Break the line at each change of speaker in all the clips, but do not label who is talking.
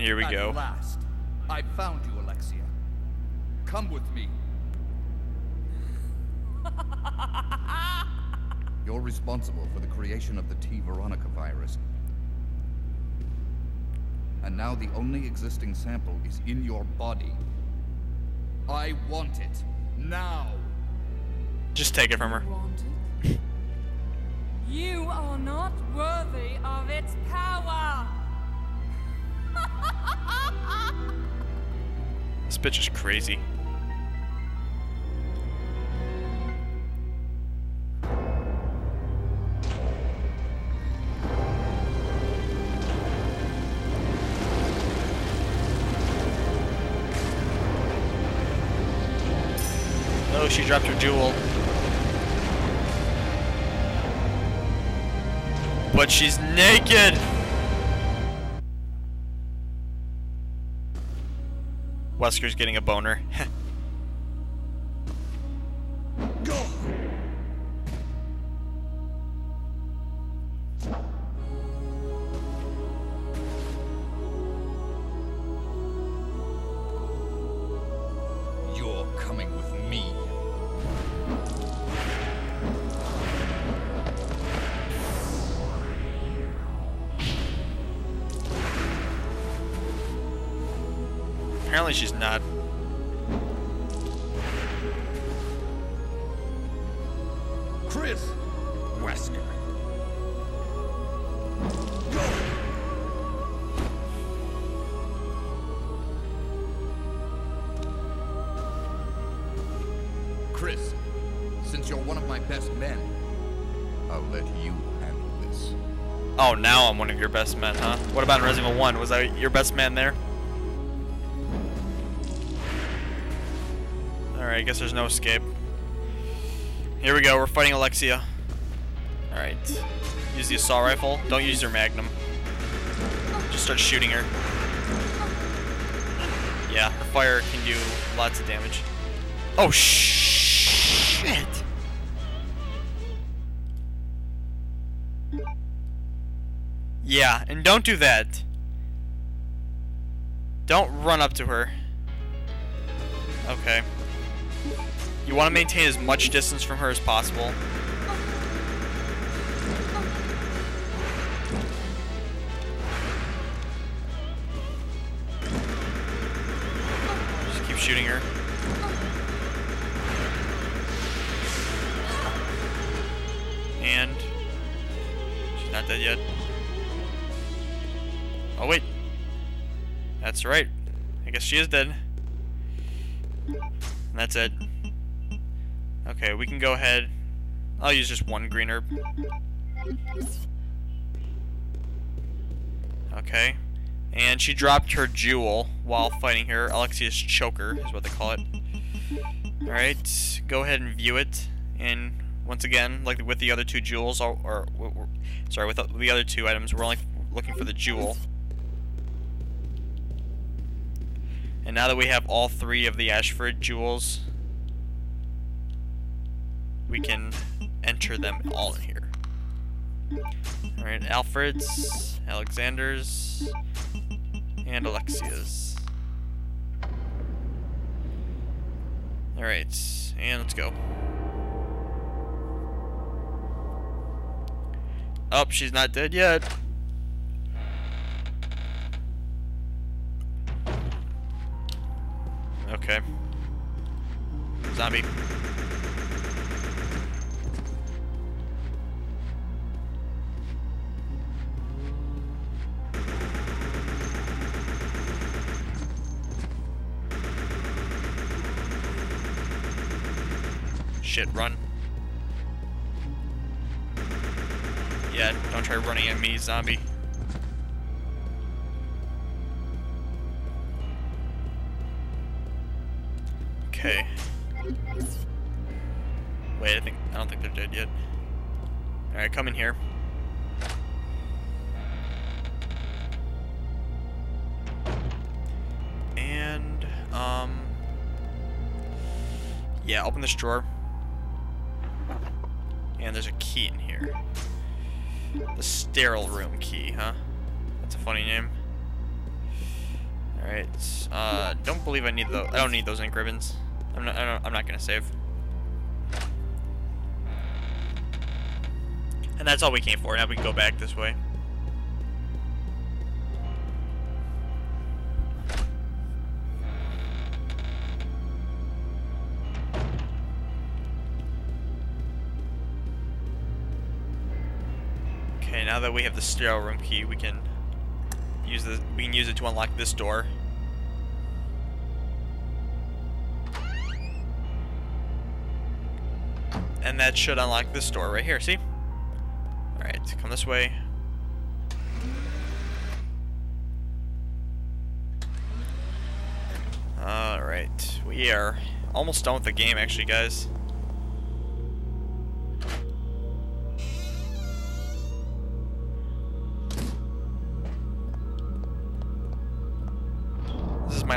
And here we
At
go.
last, I found you, Alexia. Come with me. You're responsible for the creation of the T. Veronica virus. And now the only existing sample is in your body. I want it. Now.
Just take it from her.
Want it? You are not worthy of its power.
Bitch is crazy. Oh, she dropped her jewel. But she's naked! Wesker's getting a boner. Apparently she's not.
Chris! Wesker. Go! Chris, since you're one of my best men, I'll let you handle this.
Oh, now I'm one of your best men, huh? What about in Resident Evil 1? Was I your best man there? Alright, I guess there's no escape. Here we go, we're fighting Alexia. Alright. Use the assault rifle. Don't use your magnum. Just start shooting her. Yeah, her fire can do lots of damage. Oh, shit! Yeah, and don't do that. Don't run up to her. Okay. You want to maintain as much distance from her as possible. Just keep shooting her. And she's not dead yet. Oh wait. That's right. I guess she is dead. And that's it. Okay, we can go ahead. I'll use just one green herb. Okay. And she dropped her jewel while fighting here. Alexia's choker is what they call it. Alright, go ahead and view it. And once again, like with the other two jewels, or, or, or sorry, with the, the other two items, we're only looking for the jewel. And now that we have all three of the Ashford jewels, we can enter them all in here. Alright, Alfred's, Alexander's, and Alexia's. Alright, and let's go. Oh, she's not dead yet. Okay. Zombie. Shit, run. Yeah, don't try running at me, zombie. Okay. Wait, I think I don't think they're dead yet. Alright, come in here. And um Yeah, open this drawer. Key in here. The sterile room key, huh? That's a funny name. Alright. Uh, don't believe I need those. I don't need those ink ribbons. I'm not. I I'm not gonna save. And that's all we came for. Now we can go back this way. Now that we have the sterile room key, we can use the we can use it to unlock this door. And that should unlock this door right here, see? Alright, come this way. Alright, we are almost done with the game actually, guys.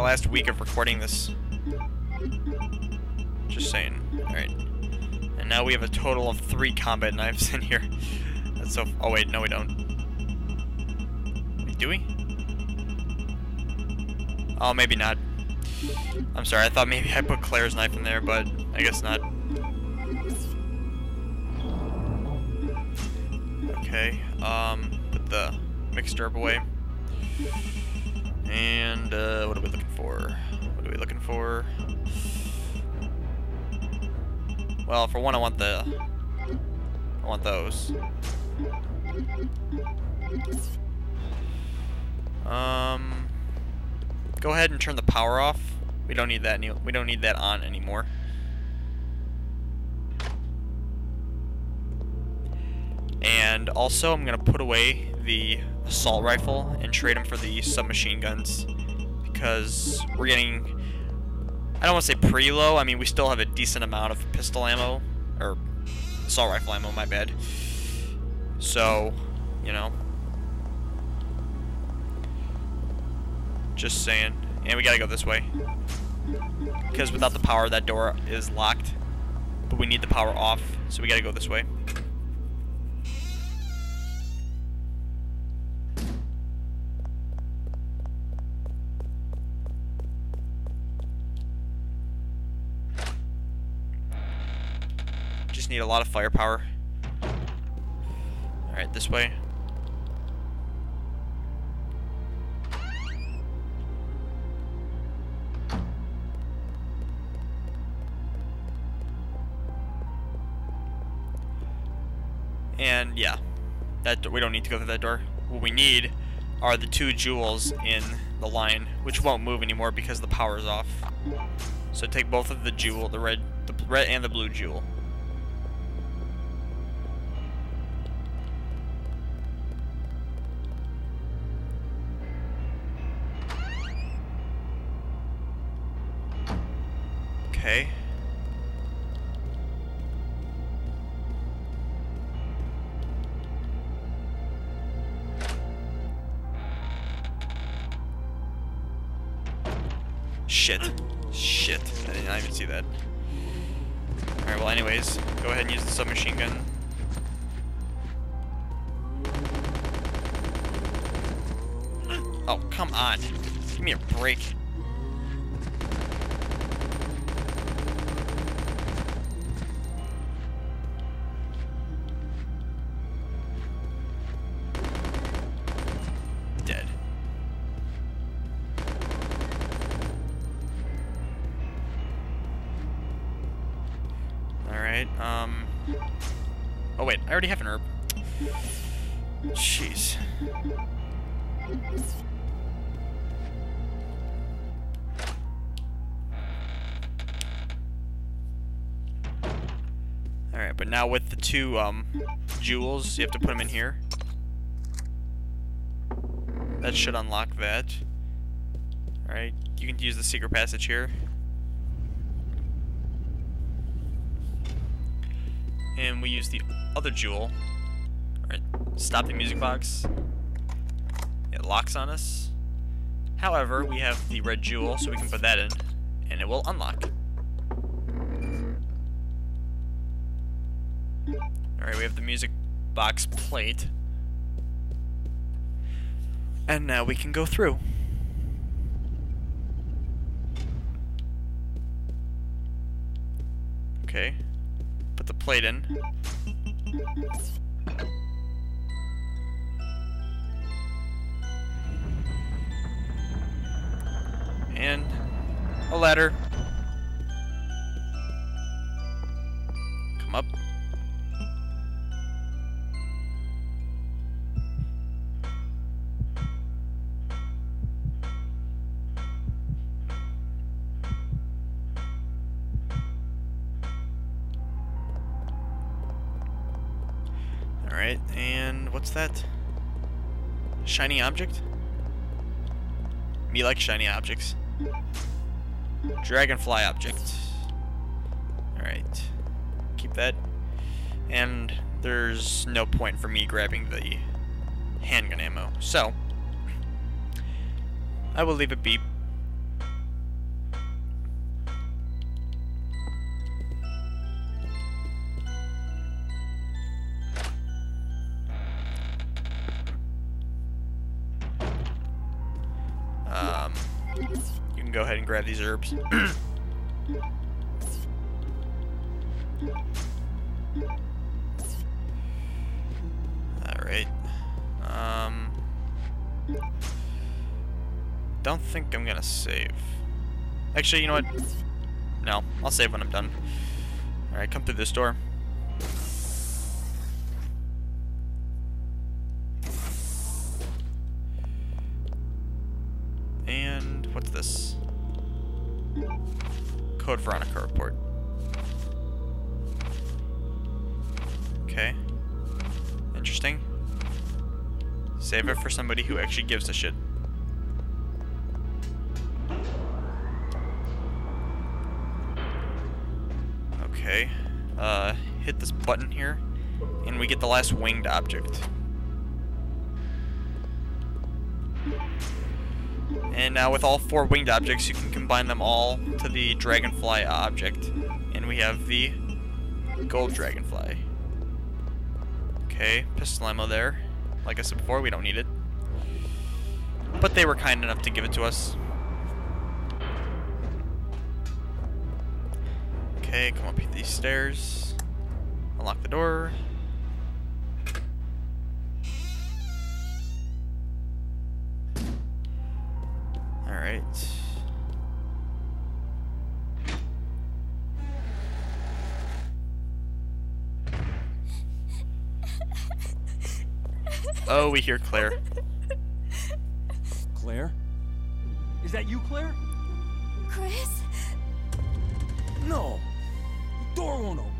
Last week of recording this. Just saying. Alright. And now we have a total of three combat knives in here. That's so. Oh, wait, no, we don't. Wait, do we? Oh, maybe not. I'm sorry, I thought maybe I put Claire's knife in there, but I guess not. Okay, um, put the mixed herb away. And, uh, what about looking for? What are we looking for? Well, for one, I want the... I want those. Um... Go ahead and turn the power off. We don't need that. Any we don't need that on anymore. And also, I'm gonna put away the assault rifle and trade them for the submachine guns because we're getting. I don't want to say pretty low. I mean, we still have a decent amount of pistol ammo or assault rifle ammo. My bad. So, you know, just saying. And we gotta go this way. Because without the power, that door is locked. But we need the power off, so we gotta go this way. Need a lot of firepower. Alright, this way. And yeah, that we don't need to go through that door. What we need are the two jewels in the line, which won't move anymore because the power is off. So take both of the jewel, the red, the red and the blue jewel. Okay. Shit. Shit. I did not even see that. Alright, well anyways, go ahead and use the submachine gun. Oh, come on. Give me a break. Already have an herb. Jeez. Alright, but now with the two, um, jewels, you have to put them in here. That should unlock that. Alright, you can use the secret passage here. And we use the other jewel. Alright, stop the music box. It locks on us. However, we have the red jewel, so we can put that in, and it will unlock. Alright, we have the music box plate. And now we can go through. Okay. Put the plate in. And a ladder. That? Shiny object? Me like shiny objects. Dragonfly object. Alright. Keep that. And there's no point for me grabbing the handgun ammo. So, I will leave it be. Um, you can go ahead and grab these herbs. Alright. Um, don't think I'm gonna save. Actually, you know what? No, I'll save when I'm done. Alright, come through this door. And what's this? Code Veronica report. Okay. Interesting. Save it for somebody who actually gives a shit. Okay. Uh, hit this button here, and we get the last winged object. And now with all four winged objects, you can combine them all to the dragonfly object. And we have the gold dragonfly. Okay, pistol ammo there. Like I said before, we don't need it. But they were kind enough to give it to us. Okay, come up these stairs. Unlock the door. Alright. Oh, we hear Claire.
Claire? Is that you, Claire?
Chris?
No! The door won't open.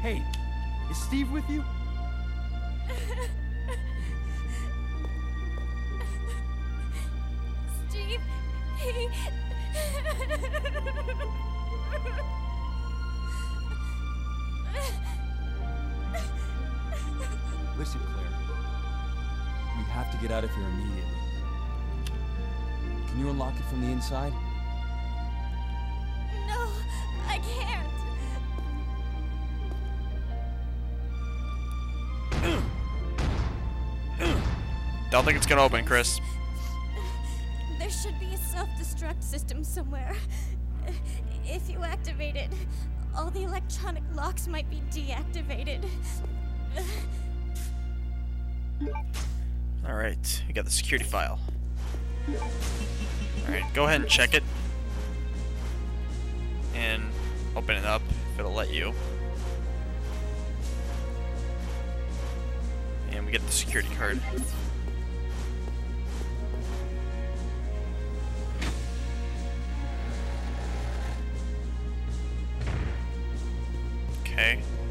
Hey, is Steve with you? Listen, Claire. We have to get out of here immediately. Can you unlock it from the inside?
no, I can't.
Don't think it's gonna open, Chris.
Should be a self destruct system somewhere. If you activate it, all the electronic locks might be deactivated.
Alright, we got the security file. Alright, go ahead and check it. And open it up if it'll let you. And we get the security card.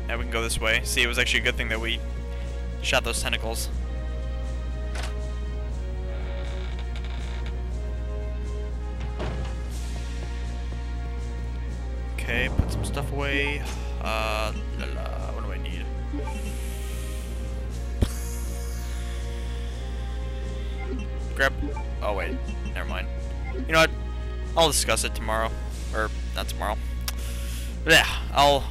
Now we can go this way. See, it was actually a good thing that we shot those tentacles. Okay, put some stuff away. Uh, la la, what do I need? Grab. Oh wait, never mind. You know what? I'll discuss it tomorrow, or not tomorrow. Yeah, I'll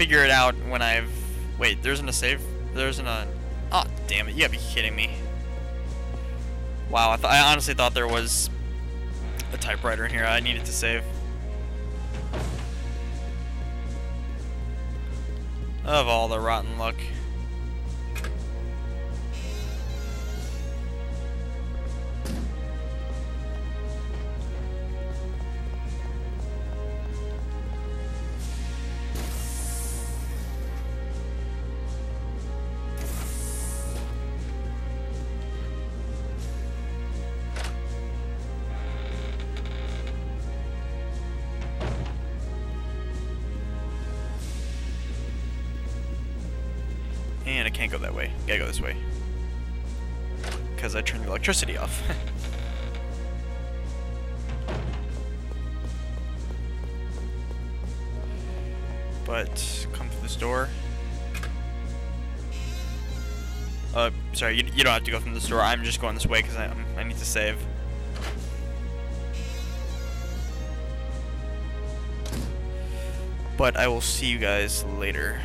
figure it out when I've... Wait, there isn't a save? There isn't a... Oh, damn it. You gotta be kidding me. Wow, I, th I honestly thought there was a typewriter in here. I needed to save. Of all the rotten luck. Can't go that way. Gotta go this way. Because I turned the electricity off. but come through this door. Uh, sorry, you, you don't have to go from this door. I'm just going this way because I, um, I need to save. But I will see you guys later.